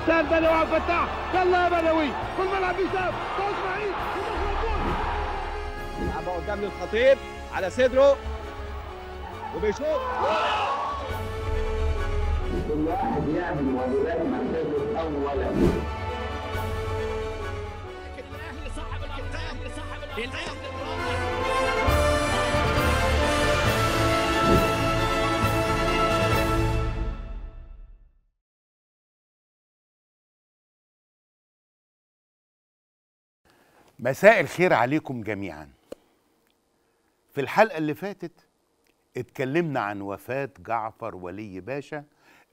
السادسه البدوي عبد الفتاح يلا يا بدوي في الملعب بيسام اسماعيل يلعبها قدام للخطيب على صدره. وبيشوط كل واحد يعمل واجبات مركزة اولا. الاهلي صاحب الاهلي صاحب الاهلي مساء الخير عليكم جميعا. في الحلقة اللي فاتت اتكلمنا عن وفاة جعفر ولي باشا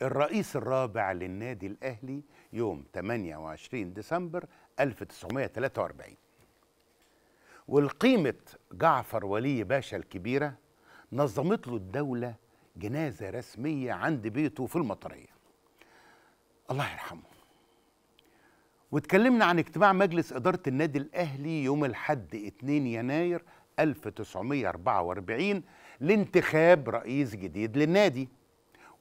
الرئيس الرابع للنادي الأهلي يوم 28 ديسمبر 1943 والقيمة جعفر ولي باشا الكبيرة نظمت له الدولة جنازة رسمية عند بيته في المطرية. الله يرحمه. واتكلمنا عن اجتماع مجلس إدارة النادي الأهلي يوم الحد 2 يناير 1944 لانتخاب رئيس جديد للنادي.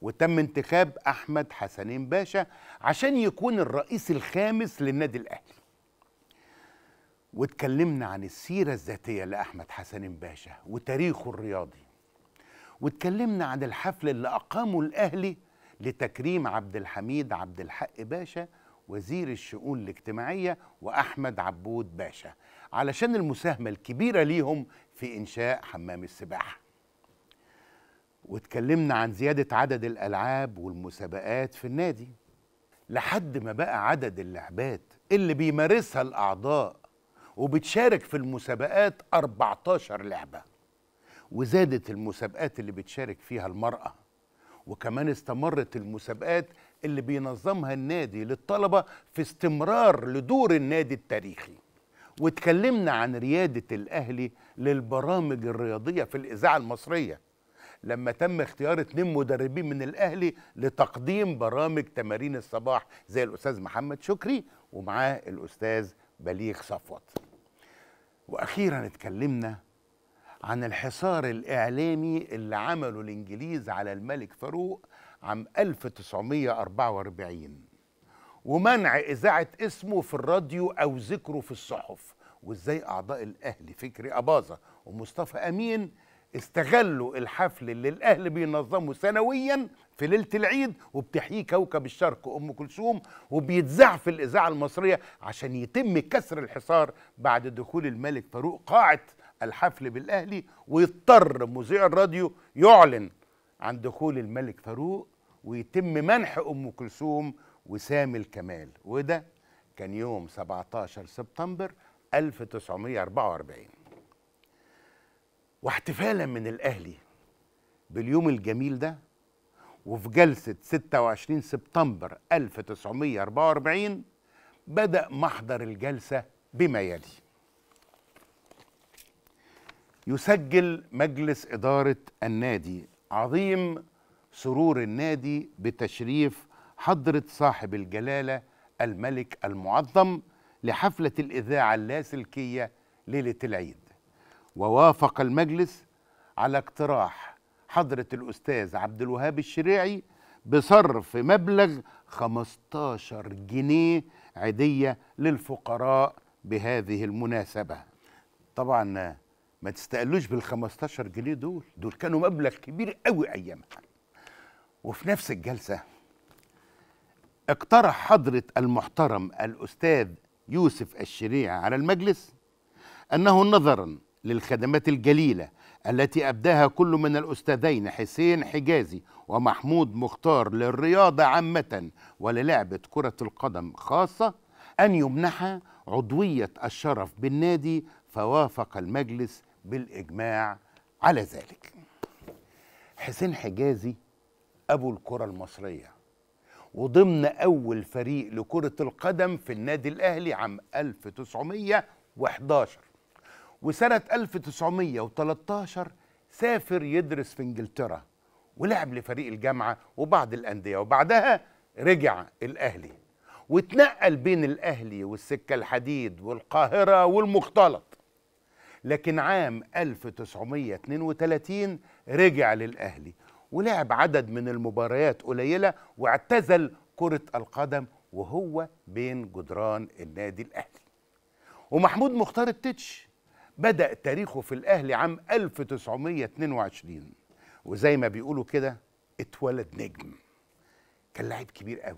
وتم انتخاب أحمد حسنين باشا عشان يكون الرئيس الخامس للنادي الأهلي. واتكلمنا عن السيرة الذاتية لأحمد حسنين باشا وتاريخه الرياضي. واتكلمنا عن الحفل اللي أقامه الأهلي لتكريم عبد الحميد عبد الحق باشا وزير الشؤون الاجتماعية وأحمد عبود باشا علشان المساهمة الكبيرة ليهم في إنشاء حمام السباحة. واتكلمنا عن زيادة عدد الألعاب والمسابقات في النادي. لحد ما بقى عدد اللعبات اللي بيمارسها الأعضاء وبتشارك في المسابقات 14 لعبة. وزادت المسابقات اللي بتشارك فيها المرأة وكمان استمرت المسابقات اللي بينظمها النادي للطلبة في استمرار لدور النادي التاريخي. واتكلمنا عن ريادة الأهلي للبرامج الرياضية في الإذاعة المصرية لما تم اختيار اتنين مدربين من الأهلي لتقديم برامج تمارين الصباح زي الأستاذ محمد شكري ومعاه الأستاذ بليغ صفوت. وأخيرا اتكلمنا عن الحصار الإعلامي اللي عمله الإنجليز على الملك فاروق عام 1944 ومنع إذاعة اسمه في الراديو أو ذكره في الصحف. وإزاي أعضاء الأهلي فكري أباظة ومصطفى أمين استغلوا الحفل اللي الأهلي بينظمه سنويا في ليلة العيد وبتحييه كوكب الشرق أم كلثوم وبيتذاع في الإذاعة المصرية عشان يتم كسر الحصار بعد دخول الملك فاروق قاعة الحفل بالأهلي ويضطر مذيع الراديو يعلن عن دخول الملك فاروق ويتم منح أم كلثوم وسامي الكمال. وده كان يوم 17 سبتمبر 1944 واحتفالا من الأهلي باليوم الجميل ده وفي جلسة 26 سبتمبر 1944 بدأ محضر الجلسة بما يلي. يسجل مجلس إدارة النادي عظيم سرور النادي بتشريف حضرة صاحب الجلالة الملك المعظم لحفلة الإذاعة اللاسلكية ليلة العيد. ووافق المجلس على اقتراح حضرة الأستاذ عبد الوهاب الشريعي بصرف مبلغ 15 جنيه عيدية للفقراء بهذه المناسبة. طبعا ما تستقلوش بال 15 جنيه دول دول كانوا مبلغ كبير قوي أيامها. وفي نفس الجلسة اقترح حضرة المحترم الأستاذ يوسف الشريعي على المجلس أنه نظرا للخدمات الجليلة التي أبداها كل من الأستاذين حسين حجازي ومحمود مختار للرياضة عامة وللعبة كرة القدم خاصة أن يمنح عضوية الشرف بالنادي فوافق المجلس بالإجماع على ذلك. حسين حجازي أبو الكرة المصرية. وضمن أول فريق لكرة القدم في النادي الأهلي عام 1911 وسنة 1913 سافر يدرس في إنجلترا ولعب لفريق الجامعة وبعض الأندية وبعدها رجع الأهلي. واتنقل بين الأهلي والسكة الحديد والقاهرة والمختلط. لكن عام 1932 رجع للأهلي. ولعب عدد من المباريات قليلة واعتزل كرة القدم وهو بين جدران النادي الأهلي. ومحمود مختار التتش بدأ تاريخه في الأهلي عام 1922 وزي ما بيقولوا كده اتولد نجم. كان لعيب كبير قوي.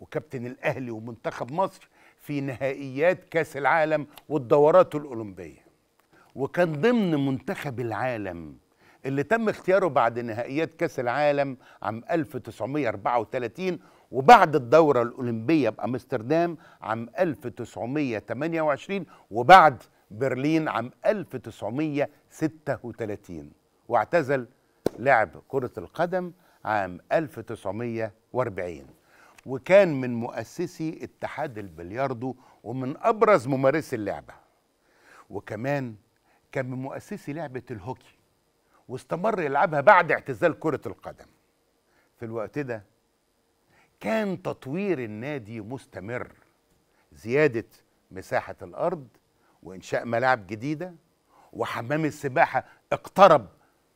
وكابتن الأهلي ومنتخب مصر في نهائيات كأس العالم والدورات الأولمبية. وكان ضمن منتخب العالم اللي تم اختياره بعد نهائيات كأس العالم عام 1934 وبعد الدورة الأولمبية بأمستردام عام 1928 وبعد برلين عام 1936 واعتزل لعب كرة القدم عام 1940 وكان من مؤسسي اتحاد البلياردو ومن أبرز ممارسي اللعبة. وكمان كان من مؤسسي لعبة الهوكي. واستمر يلعبها بعد اعتزال كرة القدم. في الوقت ده كان تطوير النادي مستمر. زيادة مساحة الأرض وإنشاء ملاعب جديدة وحمام السباحة اقترب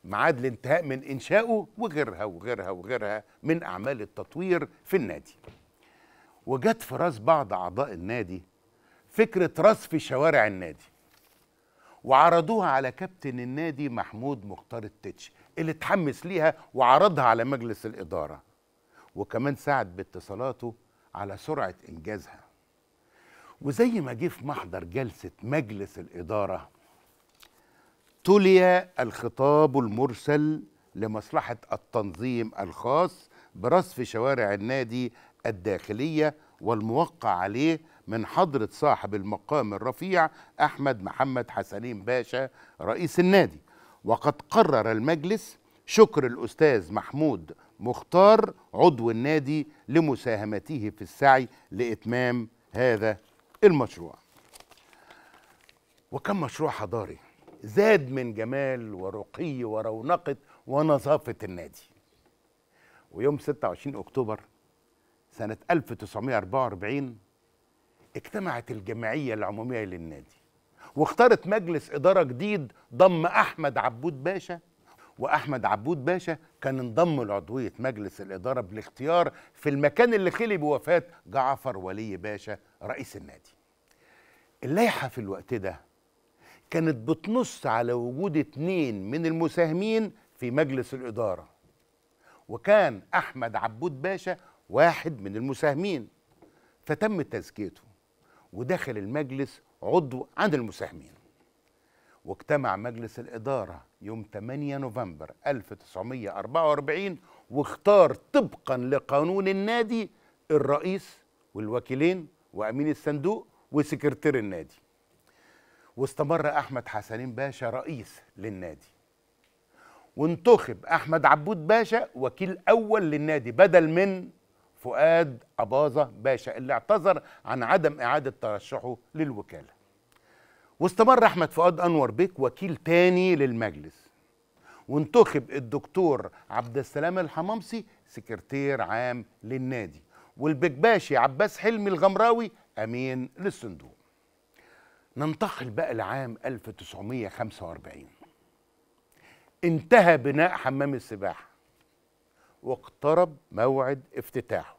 ميعاد الانتهاء من إنشائه وغيرها وغيرها وغيرها من أعمال التطوير في النادي. وجت في راس بعض أعضاء النادي فكرة رصف شوارع النادي. وعرضوها على كابتن النادي محمود مختار التتش اللي اتحمس ليها وعرضها على مجلس الإدارة. وكمان ساعد باتصالاته على سرعة إنجازها. وزي ما جه في محضر جلسة مجلس الإدارة تلي الخطاب المرسل لمصلحة التنظيم الخاص برصف شوارع النادي الداخلية والموقع عليه من حضرة صاحب المقام الرفيع أحمد محمد حسنين باشا رئيس النادي. وقد قرر المجلس شكر الأستاذ محمود مختار عضو النادي لمساهمته في السعي لإتمام هذا المشروع. وكان مشروع حضاري زاد من جمال ورقي ورونقة ونظافة النادي. ويوم 26 أكتوبر سنة 1944 اجتمعت الجمعية العمومية للنادي واختارت مجلس إدارة جديد ضم أحمد عبود باشا. وأحمد عبود باشا كان انضم لعضوية مجلس الإدارة بالاختيار في المكان اللي خلي بوفاة جعفر ولي باشا رئيس النادي. اللائحة في الوقت ده كانت بتنص على وجود اتنين من المساهمين في مجلس الإدارة وكان أحمد عبود باشا واحد من المساهمين فتم تزكيته. ودخل المجلس عضو عن المساهمين. واجتمع مجلس الإدارة يوم 8 نوفمبر 1944 واختار طبقا لقانون النادي الرئيس والوكيلين وأمين الصندوق وسكرتير النادي. واستمر أحمد حسنين باشا رئيس للنادي. وانتخب أحمد عبود باشا وكيل أول للنادي بدل من فؤاد أباظة باشا اللي اعتذر عن عدم إعادة ترشحه للوكالة. واستمر أحمد فؤاد أنور بيك وكيل تاني للمجلس. وانتخب الدكتور عبد السلام الحمامسي سكرتير عام للنادي. والبكباشي عباس حلمي الغمراوي أمين للصندوق. ننتقل بقى لعام 1945 انتهى بناء حمام السباحة. واقترب موعد افتتاحه.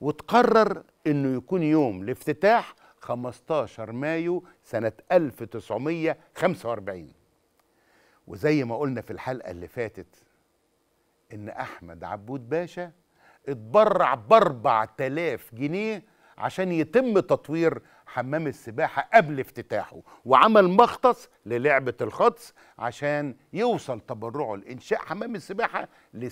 وتقرر إنه يكون يوم الافتتاح 15 مايو سنة 1945 وزي ما قلنا في الحلقة اللي فاتت إن أحمد عبود باشا اتبرع ب 4000 جنيه عشان يتم تطوير حمام السباحة قبل افتتاحه وعمل مختص للعبة الخطس عشان يوصل تبرعه لإنشاء حمام السباحة ل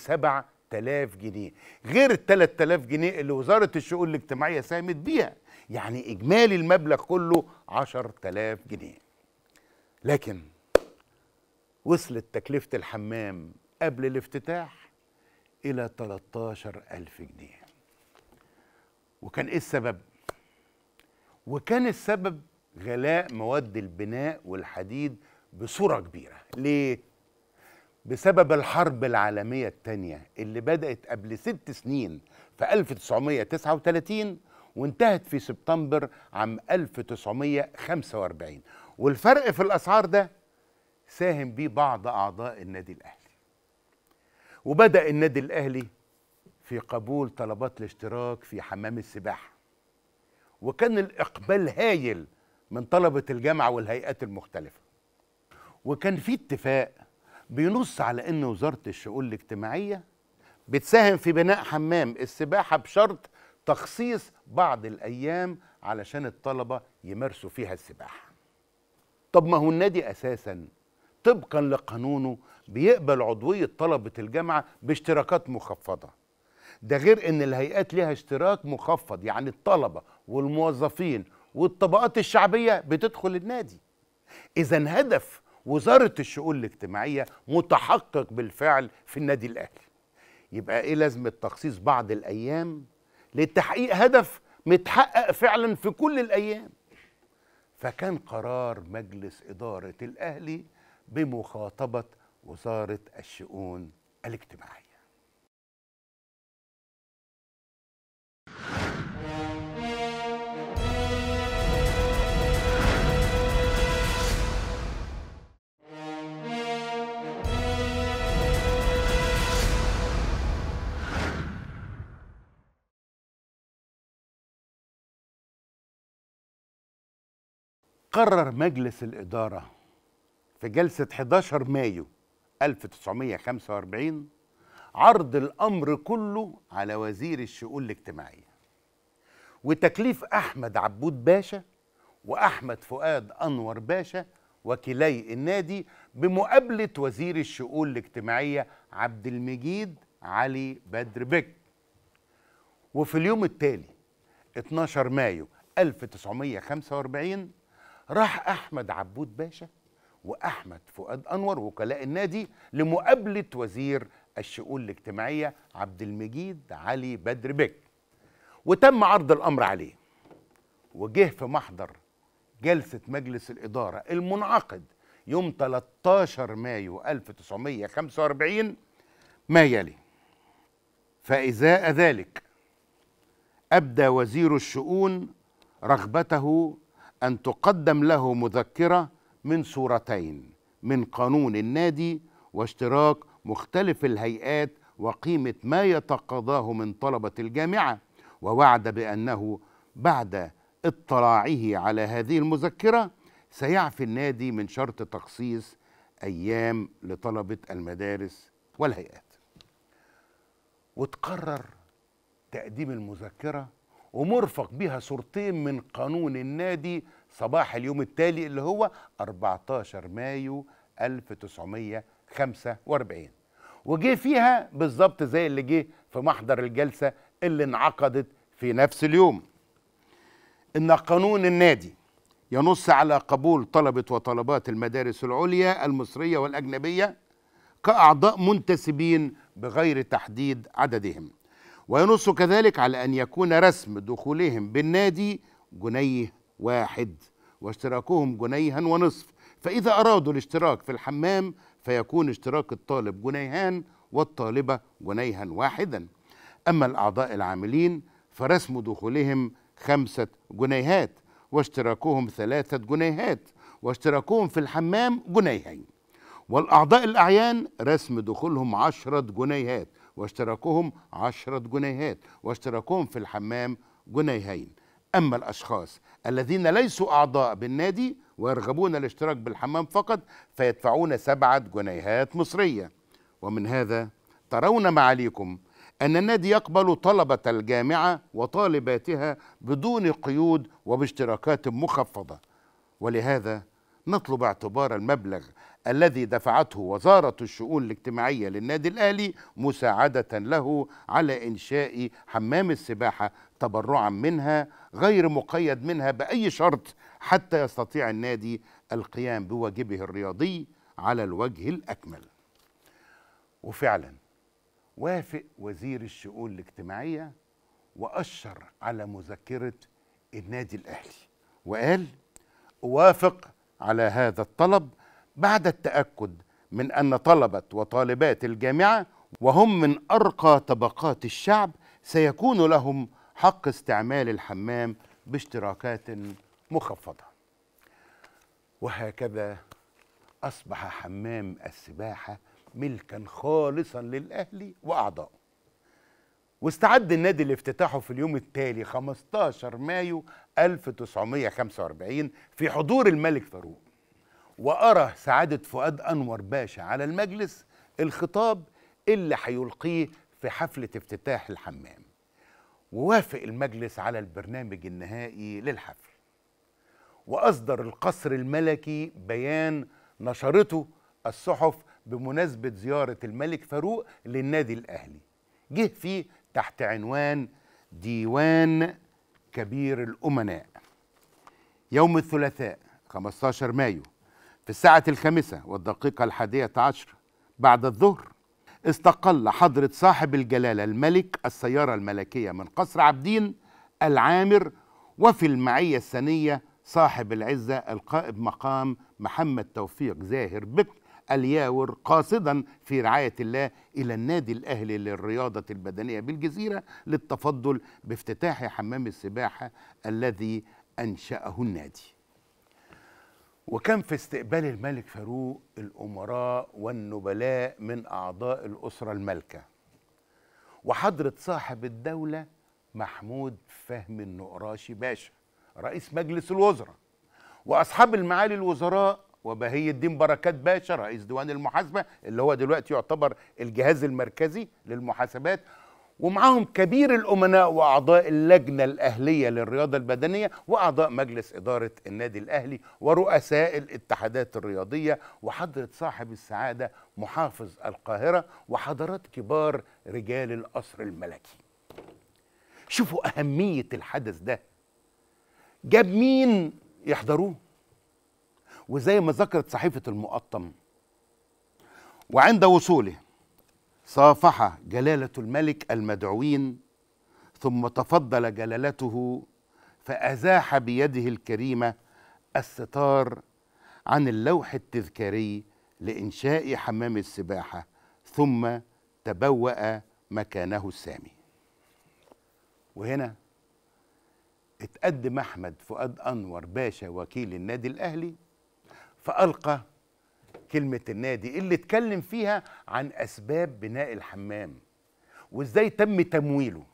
7000 جنيه. غير ال 3000 جنيه اللي وزارة الشؤون الاجتماعية ساهمت بيها. يعني إجمالي المبلغ كله 10000 جنيه. لكن وصلت تكلفة الحمام قبل الافتتاح إلى 13000 جنيه. وكان إيه السبب؟ وكان السبب غلاء مواد البناء والحديد بصورة كبيرة. ليه؟ بسبب الحرب العالمية الثانية اللي بدأت قبل ست سنين في 1939 وانتهت في سبتمبر عام 1945 والفرق في الأسعار ده ساهم بيه بعض أعضاء النادي الأهلي. وبدأ النادي الأهلي في قبول طلبات الاشتراك في حمام السباحة. وكان الإقبال هايل من طلبة الجامعة والهيئات المختلفة. وكان في اتفاق بينص على أن وزارة الشؤون الاجتماعية بتساهم في بناء حمام السباحة بشرط تخصيص بعض الأيام علشان الطلبة يمارسوا فيها السباحة. طب ما هو النادي أساسا طبقا لقانونه بيقبل عضوية طلبة الجامعة باشتراكات مخفضة. ده غير إن الهيئات ليها اشتراك مخفض يعني الطلبة والموظفين والطبقات الشعبية بتدخل النادي. اذا هدف وزارة الشؤون الاجتماعية متحقق بالفعل في النادي الأهلي. يبقى إيه لازمة تخصيص بعض الأيام لتحقيق هدف متحقق فعلا في كل الأيام؟ فكان قرار مجلس إدارة الأهلي بمخاطبة وزارة الشؤون الاجتماعية. قرر مجلس الإدارة في جلسة 11 مايو 1945 عرض الأمر كله على وزير الشؤون الاجتماعية. وتكليف أحمد عبود باشا وأحمد فؤاد أنور باشا وكلي النادي بمقابلة وزير الشؤون الاجتماعية عبد المجيد علي بدر بك. وفي اليوم التالي 12 مايو 1945 راح أحمد عبود باشا وأحمد فؤاد أنور وكلاء النادي لمقابلة وزير الشؤون الاجتماعية عبد المجيد علي بدر بك وتم عرض الأمر عليه. وجه في محضر جلسة مجلس الإدارة المنعقد يوم 13 مايو 1945 ما يلي. فإزاء ذلك أبدى وزير الشؤون رغبته أن تقدم له مذكرة من صورتين من قانون النادي واشتراك مختلف الهيئات وقيمة ما يتقاضاه من طلبة الجامعة ووعد بأنه بعد اطلاعه على هذه المذكرة سيعفي النادي من شرط تخصيص أيام لطلبة المدارس والهيئات. وتقرر تقديم المذكرة ومرفق بها صورتين من قانون النادي صباح اليوم التالي اللي هو 14 مايو 1945 وجه فيها بالظبط زي اللي جه في محضر الجلسة اللي انعقدت في نفس اليوم. إن قانون النادي ينص على قبول طلبة وطلبات المدارس العليا المصرية والأجنبية كأعضاء منتسبين بغير تحديد عددهم. وينص كذلك على أن يكون رسم دخولهم بالنادي جنيه واحد واشتراكهم جنيها ونصف. فإذا أرادوا الاشتراك في الحمام فيكون اشتراك الطالب جنيهان والطالبة جنيها واحدا. أما الأعضاء العاملين فرسم دخولهم خمسة جنيهات واشتراكهم ثلاثة جنيهات واشتراكهم في الحمام جنيهين. والأعضاء الأعيان رسم دخولهم عشرة جنيهات واشتراكهم عشرة جنيهات واشتراكهم في الحمام جنيهين. أما الأشخاص الذين ليسوا أعضاء بالنادي ويرغبون الاشتراك بالحمام فقط فيدفعون سبعة جنيهات مصرية. ومن هذا ترون معاليكم أن النادي يقبل طلبة الجامعة وطالباتها بدون قيود وباشتراكات مخفضة. ولهذا نطلب اعتبار المبلغ الذي دفعته وزارة الشؤون الاجتماعية للنادي الأهلي مساعدة له على إنشاء حمام السباحة تبرعا منها غير مقيد منها بأي شرط حتى يستطيع النادي القيام بواجبه الرياضي على الوجه الأكمل. وفعلا وافق وزير الشؤون الاجتماعية وأشر على مذكرة النادي الأهلي وقال أوافق على هذا الطلب بعد التأكد من أن طلبة وطالبات الجامعة وهم من أرقى طبقات الشعب سيكون لهم حق استعمال الحمام باشتراكات مخفضة. وهكذا أصبح حمام السباحة ملكا خالصا للأهلي وأعضائه واستعد النادي لافتتاحه في اليوم التالي 15 مايو 1945 في حضور الملك فاروق. وأرى سعادة فؤاد أنور باشا على المجلس الخطاب اللي هيلقيه في حفلة افتتاح الحمام. ووافق المجلس على البرنامج النهائي للحفل. وأصدر القصر الملكي بيان نشرته الصحف بمناسبة زيارة الملك فاروق للنادي الأهلي. جه فيه تحت عنوان ديوان كبير الأمناء. يوم الثلاثاء 15 مايو. في الساعة الخامسة والدقيقة الحادية عشر بعد الظهر استقل حضرة صاحب الجلالة الملك السيارة الملكية من قصر عابدين العامر وفي المعية الثانية صاحب العزة القائد مقام محمد توفيق زاهر بك الياور قاصدا في رعاية الله إلى النادي الأهلي للرياضة البدنية بالجزيرة للتفضل بافتتاح حمام السباحة الذي أنشأه النادي. وكان في استقبال الملك فاروق الأمراء والنبلاء من أعضاء الأسرة المالكة. وحضرة صاحب الدولة محمود فهمي النقراشي باشا رئيس مجلس الوزراء. وأصحاب المعالي الوزراء وبهي الدين بركات باشا رئيس ديوان المحاسبة اللي هو دلوقتي يعتبر الجهاز المركزي للمحاسبات ومعاهم كبير الأمناء وأعضاء اللجنة الأهلية للرياضة البدنية وأعضاء مجلس إدارة النادي الأهلي ورؤساء الاتحادات الرياضية وحضرة صاحب السعادة محافظ القاهرة وحضرات كبار رجال القصر الملكي. شوفوا أهمية الحدث ده. جاب مين يحضروه؟ وزي ما ذكرت صحيفة المقطم وعند وصوله صافح جلالة الملك المدعوين ثم تفضل جلالته فأزاح بيده الكريمة الستار عن اللوح التذكاري لإنشاء حمام السباحة ثم تبوأ مكانه السامي. وهنا اتقدم أحمد فؤاد أنور باشا وكيل النادي الأهلي فألقى كلمة النادي اللي اتكلم فيها عن أسباب بناء الحمام وإزاي تم تمويله.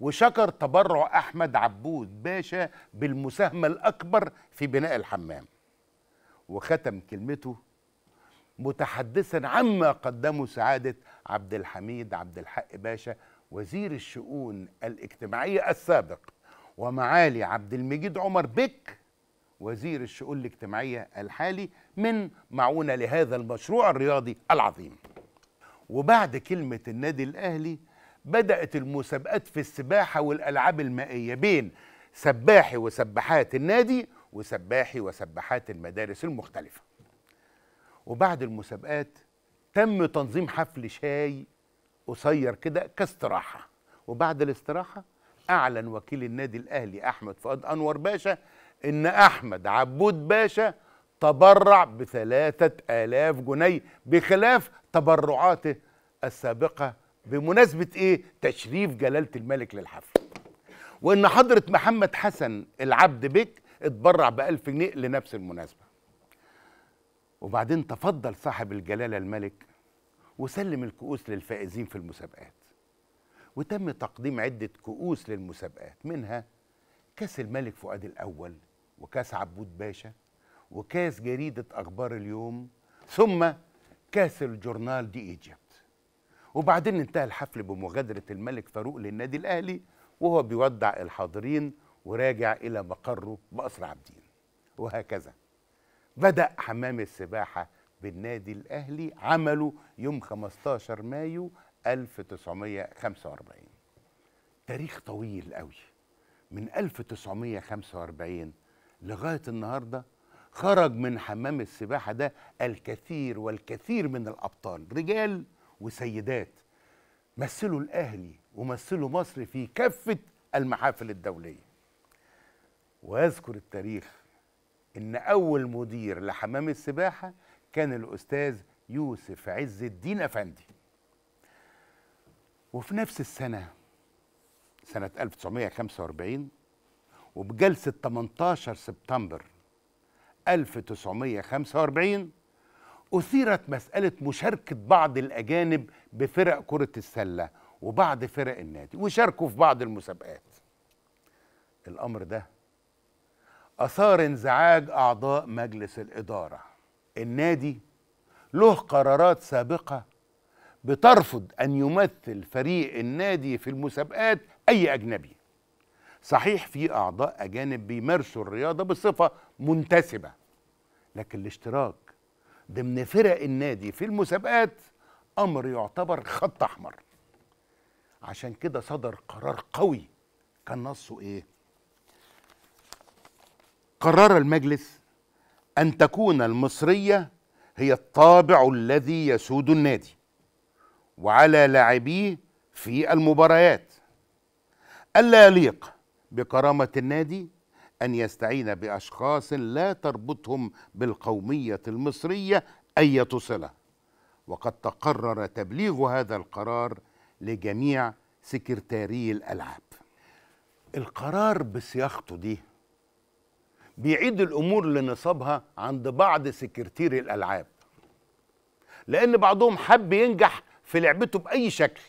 وشكر تبرع أحمد عبود باشا بالمساهمة الأكبر في بناء الحمام. وختم كلمته متحدثا عما قدمه سعادة عبد الحميد عبد الحق باشا وزير الشؤون الاجتماعية السابق ومعالي عبد المجيد عمر بك وزير الشؤون الاجتماعية الحالي من معونة لهذا المشروع الرياضي العظيم. وبعد كلمة النادي الأهلي بدأت المسابقات في السباحة والألعاب المائية بين سباحي وسباحات النادي وسباحي وسباحات المدارس المختلفة. وبعد المسابقات تم تنظيم حفل شاي قصير كده كاستراحة. وبعد الاستراحة أعلن وكيل النادي الأهلي أحمد فؤاد أنور باشا إن أحمد عبود باشا تبرع بثلاثة آلاف جنيه بخلاف تبرعاته السابقة بمناسبة إيه؟ تشريف جلالة الملك للحفل. وإن حضرة محمد حسن العبد بك اتبرع بألف جنيه لنفس المناسبة. وبعدين تفضل صاحب الجلالة الملك وسلم الكؤوس للفائزين في المسابقات. وتم تقديم عدة كؤوس للمسابقات منها كأس الملك فؤاد الأول وكاس عبود باشا وكاس جريدة أخبار اليوم ثم كاس الجورنال دي إيجيبت. وبعدين انتهى الحفل بمغادرة الملك فاروق للنادي الأهلي وهو بيودع الحاضرين وراجع إلى مقره بقصر عابدين وهكذا. بدأ حمام السباحة بالنادي الأهلي عمله يوم 15 مايو 1945 تاريخ طويل قوي من 1945 لغاية النهاردة خرج من حمام السباحة ده الكثير والكثير من الأبطال رجال وسيدات مثلوا الأهلي ومثلوا مصر في كافة المحافل الدولية. ويذكر التاريخ إن أول مدير لحمام السباحة كان الأستاذ يوسف عز الدين أفندي. وفي نفس السنة سنة 1945 وبجلسة 18 سبتمبر 1945 أثيرت مسألة مشاركة بعض الأجانب بفرق كرة السلة وبعض فرق النادي وشاركوا في بعض المسابقات. الأمر ده أثار انزعاج أعضاء مجلس الإدارة. النادي له قرارات سابقة بترفض أن يمثل فريق النادي في المسابقات أي أجنبي. صحيح في أعضاء أجانب بيمارسوا الرياضة بصفة منتسبة لكن الاشتراك ضمن فرق النادي في المسابقات أمر يعتبر خط أحمر. عشان كده صدر قرار قوي. كان نصه إيه؟ قرر المجلس أن تكون المصرية هي الطابع الذي يسود النادي وعلى لاعبيه في المباريات. الا يليق بكرامة النادي أن يستعين بأشخاص لا تربطهم بالقومية المصرية اي صله وقد تقرر تبليغ هذا القرار لجميع سكرتاري الألعاب. القرار بصياغته دي بيعيد الأمور لنصابها عند بعض سكرتير الألعاب لأن بعضهم حب ينجح في لعبته بأي شكل.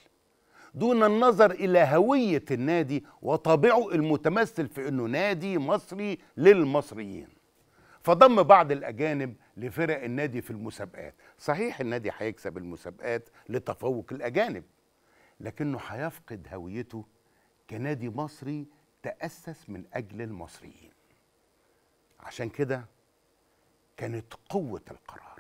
دون النظر إلى هوية النادي وطابعه المتمثل في إنه نادي مصري للمصريين. فضم بعض الأجانب لفرق النادي في المسابقات. صحيح النادي هيكسب المسابقات لتفوق الأجانب لكنه هيفقد هويته كنادي مصري تأسس من أجل المصريين. عشان كده كانت قوة القرار.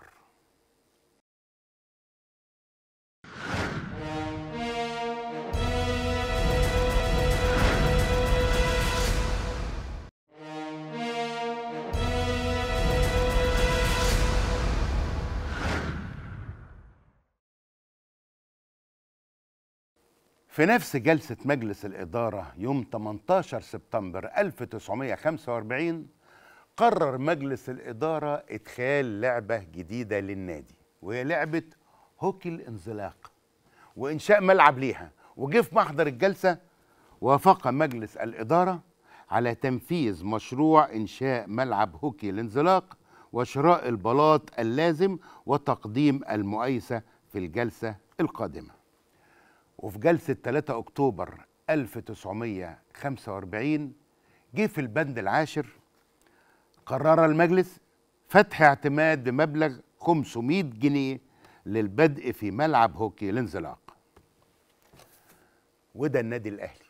في نفس جلسة مجلس الإدارة يوم 18 سبتمبر 1945 قرر مجلس الإدارة إدخال لعبة جديدة للنادي وهي لعبة هوكي الانزلاق. وإنشاء ملعب ليها. وجه في محضر الجلسة وافق مجلس الإدارة على تنفيذ مشروع إنشاء ملعب هوكي الانزلاق وشراء البلاط اللازم وتقديم المؤيسة في الجلسة القادمة. وفي جلسة 3 أكتوبر 1945 جه في البند العاشر قرر المجلس فتح اعتماد بمبلغ 500 جنيه للبدء في ملعب هوكي الانزلاق وده النادي الأهلي.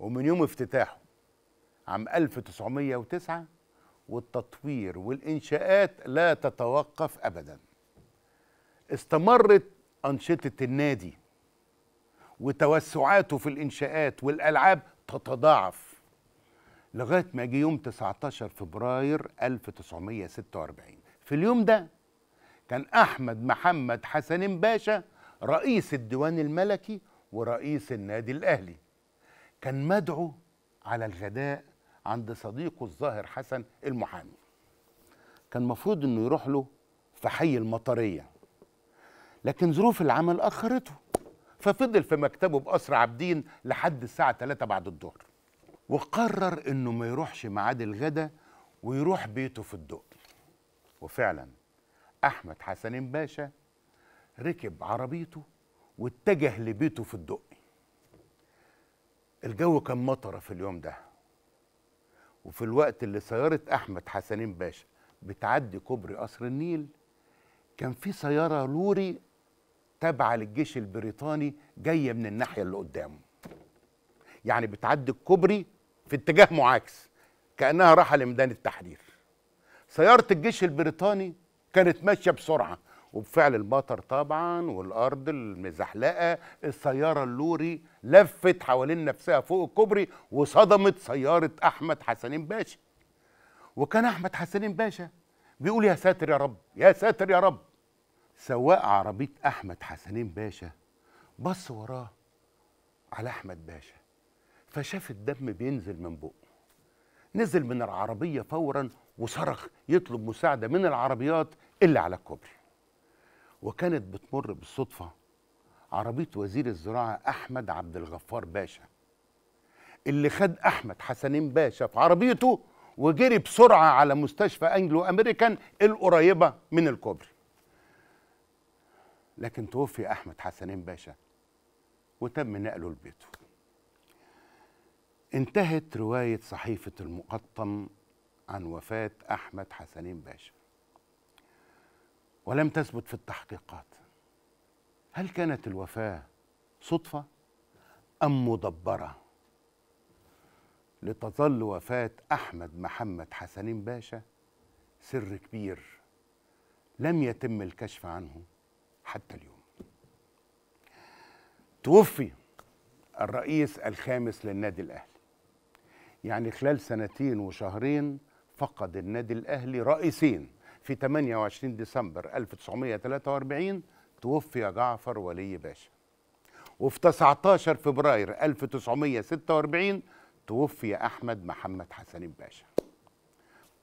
ومن يوم افتتاحه عام 1909 والتطوير والإنشاءات لا تتوقف أبدا. استمرت أنشطة النادي وتوسعاته في الإنشاءات والألعاب تتضاعف. لغاية ما جه يوم 19 فبراير 1946 في اليوم ده كان أحمد محمد حسن باشا رئيس الديوان الملكي ورئيس النادي الأهلي. كان مدعو على الغداء عند صديقه الظاهر حسن المحامي. كان مفروض إنه يروح له في حي المطرية لكن ظروف العمل أخرته. ففضل في مكتبه بقصر عابدين لحد الساعة 3 بعد الظهر. وقرر إنه ما يروحش ميعاد الغدا ويروح بيته في الدقي وفعلا أحمد حسن باشا ركب عربيته واتجه لبيته في الدقي الجو كان مطره في اليوم ده. وفي الوقت اللي سيارة أحمد حسنين باشا بتعدي كوبري قصر النيل كان في سيارة لوري تابعة للجيش البريطاني جاية من الناحية اللي قدامه. يعني بتعدي الكوبري في اتجاه معاكس كأنها رايحة لميدان التحرير. سيارة الجيش البريطاني كانت ماشية بسرعة وبفعل المطر طبعا والأرض المزحلقة السيارة اللوري لفت حوالين نفسها فوق الكوبري وصدمت سيارة أحمد حسنين باشا. وكان أحمد حسنين باشا بيقول يا ساتر يا رب يا ساتر يا رب. سواق عربية أحمد حسنين باشا بص وراه على أحمد باشا فشاف الدم بينزل من بقه. نزل من العربية فورا وصرخ يطلب مساعدة من العربيات اللي على الكوبري. وكانت بتمر بالصدفة عربية وزير الزراعة أحمد عبد الغفار باشا اللي خد أحمد حسنين باشا في عربيته وجري بسرعة على مستشفى أنجلو أمريكان القريبة من الكوبري. لكن توفي أحمد حسنين باشا وتم نقله لبيته. انتهت رواية صحيفة المقطم عن وفاة أحمد حسنين باشا. ولم تثبت في التحقيقات. هل كانت الوفاة صدفة أم مدبرة؟ لتظل وفاة أحمد محمد حسنين باشا سر كبير لم يتم الكشف عنه. حتى اليوم. توفي الرئيس الخامس للنادي الأهلي. يعني خلال سنتين وشهرين فقد النادي الأهلي رئيسين. في 28 ديسمبر 1943 توفي جعفر ولي باشا. وفي 19 فبراير 1946 توفي أحمد محمد حسن باشا.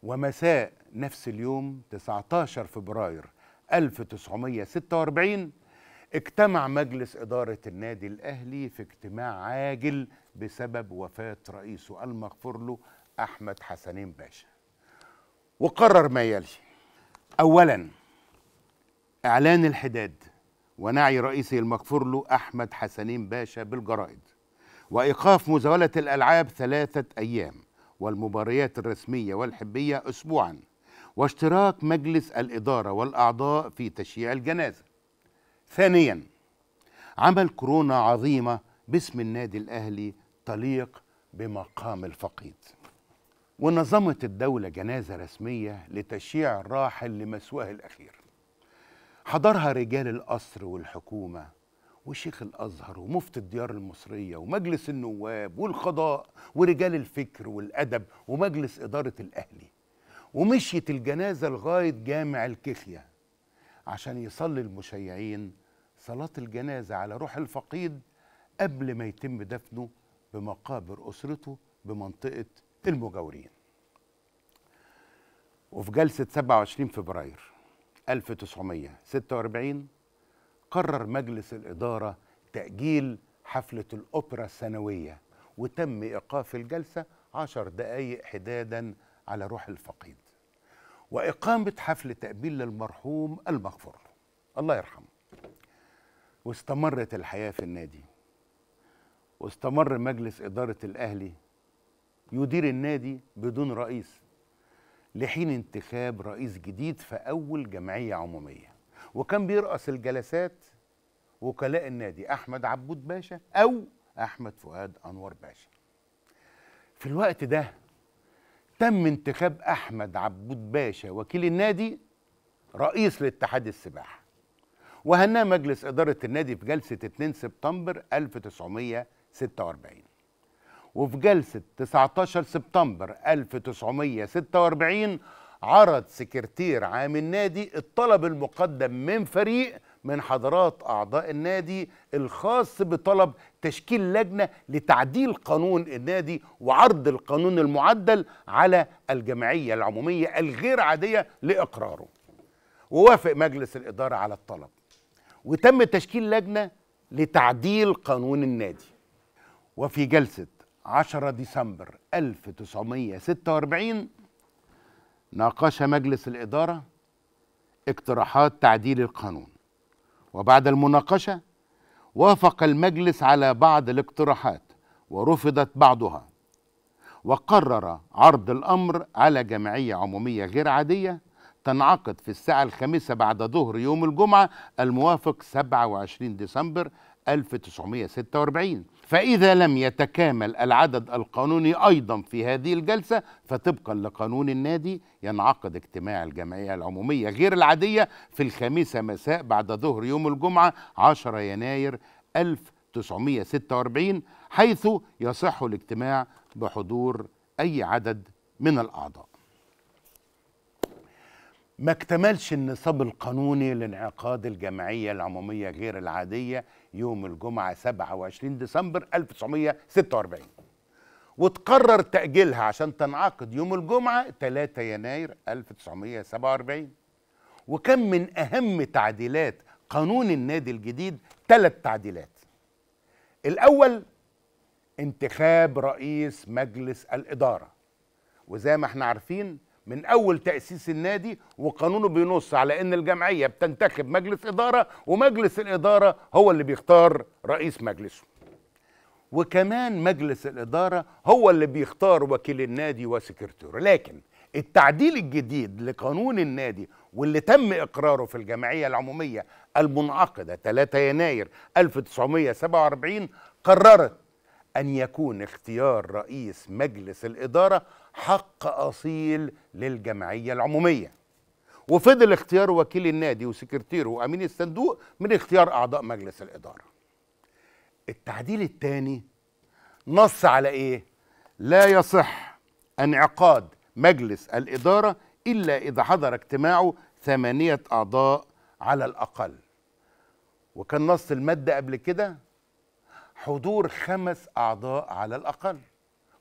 ومساء نفس اليوم 19 فبراير 1946 اجتمع مجلس إدارة النادي الأهلي في اجتماع عاجل بسبب وفاة رئيسه المغفور له أحمد حسنين باشا. وقرر ما يلي. أولا إعلان الحداد ونعي رئيسه المغفور له أحمد حسنين باشا بالجرائد وإيقاف مزاولة الألعاب ثلاثة أيام والمباريات الرسمية والحبية أسبوعا. واشتراك مجلس الإدارة والأعضاء في تشييع الجنازة. ثانيا عمل كورونا عظيمة باسم النادي الأهلي تليق بمقام الفقيد. ونظمت الدولة جنازة رسمية لتشييع الراحل لمسواه الأخير. حضرها رجال القصر والحكومة وشيخ الأزهر ومفتي الديار المصرية ومجلس النواب والقضاء ورجال الفكر والأدب ومجلس إدارة الأهلي. ومشيت الجنازة لغاية جامع الكخية عشان يصلي المشيعين صلاة الجنازة على روح الفقيد قبل ما يتم دفنه بمقابر أسرته بمنطقة المجاورين. وفي جلسة 27 فبراير 1946 قرر مجلس الإدارة تأجيل حفلة الأوبرا السنوية وتم إيقاف الجلسة عشر دقايق حدادا على روح الفقيد. وإقامة حفل تأبيل للمرحوم المغفور. له الله يرحمه. واستمرت الحياة في النادي. واستمر مجلس إدارة الأهلي يدير النادي بدون رئيس لحين انتخاب رئيس جديد في أول جمعية عمومية. وكان بيرأس الجلسات وكلاء النادي أحمد عبود باشا أو أحمد فؤاد أنور باشا. في الوقت ده تم انتخاب أحمد عبود باشا وكيل النادي رئيس لاتحاد السباحة وهناه مجلس إدارة النادي في جلسة 2 سبتمبر 1946 وفي جلسة 19 سبتمبر 1946 عرض سكرتير عام النادي الطلب المقدم من فريق من حضرات أعضاء النادي الخاص بطلب تشكيل لجنة لتعديل قانون النادي وعرض القانون المعدل على الجمعية العمومية الغير عادية لإقراره. ووافق مجلس الإدارة على الطلب. وتم تشكيل لجنة لتعديل قانون النادي. وفي جلسة 10 ديسمبر 1946 ناقش مجلس الإدارة اقتراحات تعديل القانون. وبعد المناقشة وافق المجلس على بعض الاقتراحات ورفضت بعضها وقرر عرض الأمر على جمعية عمومية غير عادية تنعقد في الساعة الخامسة بعد ظهر يوم الجمعة الموافق 27 ديسمبر 1946 فإذا لم يتكامل العدد القانوني أيضا في هذه الجلسة فطبقا لقانون النادي ينعقد اجتماع الجمعية العمومية غير العادية في الخامسة مساء بعد ظهر يوم الجمعة 10 يناير 1946 حيث يصح الاجتماع بحضور أي عدد من الأعضاء. ما اكتملش النصاب القانوني لانعقاد الجمعية العمومية غير العادية يوم الجمعة 27 ديسمبر 1946 وتقرر تأجيلها عشان تنعقد يوم الجمعة 3 يناير 1947 وكان من أهم تعديلات قانون النادي الجديد ثلاث تعديلات. الأول انتخاب رئيس مجلس الإدارة. وزي ما إحنا عارفين من أول تأسيس النادي وقانونه بينص على إن الجمعية بتنتخب مجلس إدارة ومجلس الإدارة هو اللي بيختار رئيس مجلسه. وكمان مجلس الإدارة هو اللي بيختار وكيل النادي وسكرتيره. لكن التعديل الجديد لقانون النادي واللي تم إقراره في الجمعية العمومية المنعقدة 3 يناير 1947 قررت أن يكون اختيار رئيس مجلس الإدارة حق أصيل للجمعية العمومية. وفضل اختيار وكيل النادي وسكرتيره وأمين الصندوق من اختيار أعضاء مجلس الإدارة. التعديل الثاني نص على إيه؟ لا يصح انعقاد مجلس الإدارة إلا إذا حضر اجتماعه ثمانية أعضاء على الأقل. وكان نص المادة قبل كده حضور خمس أعضاء على الأقل.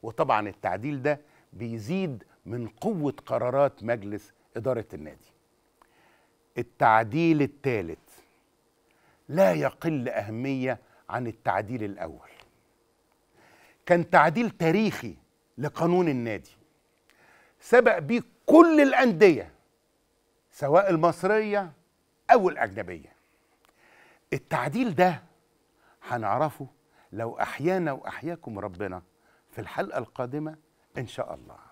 وطبعا التعديل ده بيزيد من قوة قرارات مجلس إدارة النادي. التعديل الثالث لا يقل أهمية عن التعديل الأول. كان تعديل تاريخي لقانون النادي. سبق بيه كل الأندية سواء المصرية أو الأجنبية. التعديل ده هنعرفه لو أحيانا وأحياكم ربنا في الحلقة القادمة إن شاء الله.